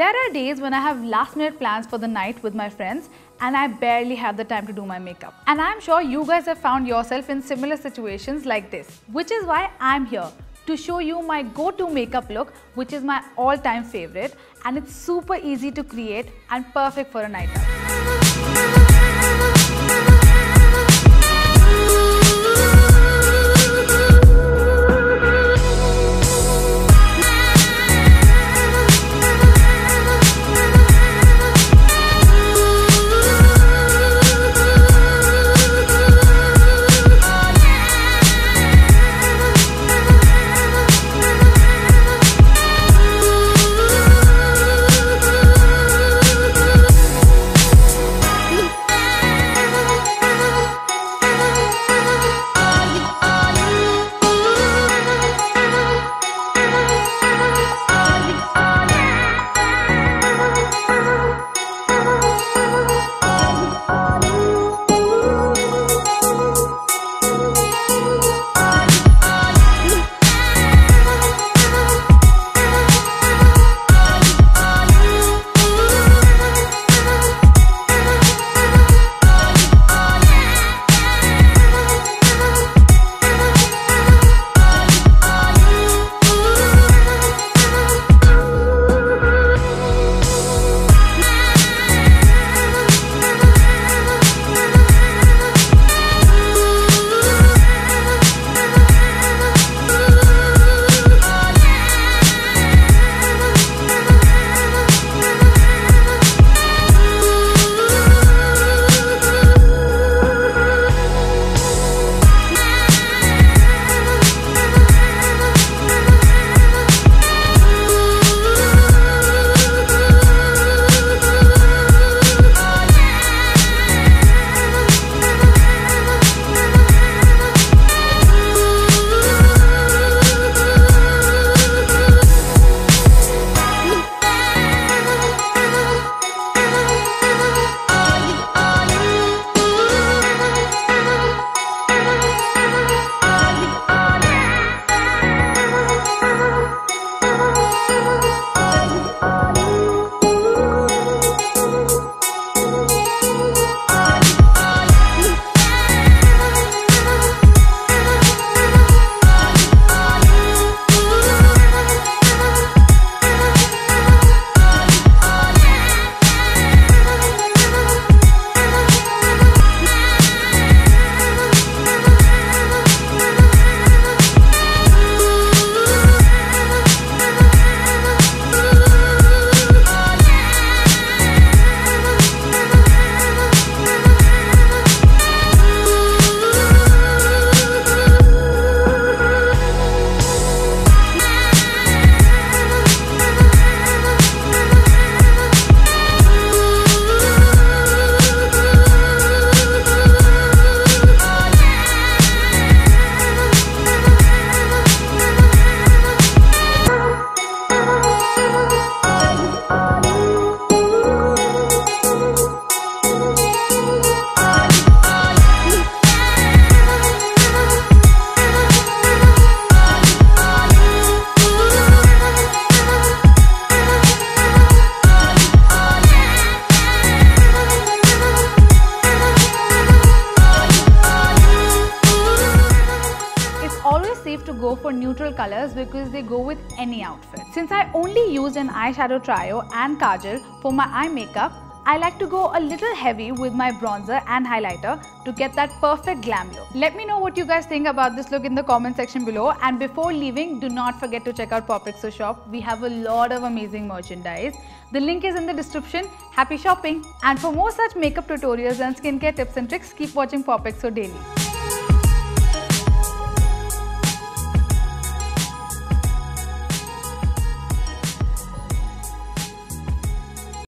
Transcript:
There are days when I have last minute plans for the night with my friends and I barely have the time to do my makeup. And I'm sure you guys have found yourself in similar situations like this, which is why I'm here to show you my go-to makeup look, which is my all-time favorite and it's super easy to create and perfect for a night out. For neutral colors because they go with any outfit. Since I only used an eyeshadow trio and kajal for my eye makeup, I like to go a little heavy with my bronzer and highlighter to get that perfect glam look. Let me know what you guys think about this look in the comment section below and before leaving, do not forget to check out POPxo shop. We have a lot of amazing merchandise. The link is in the description. Happy shopping! And for more such makeup tutorials and skincare tips and tricks, keep watching POPxo daily.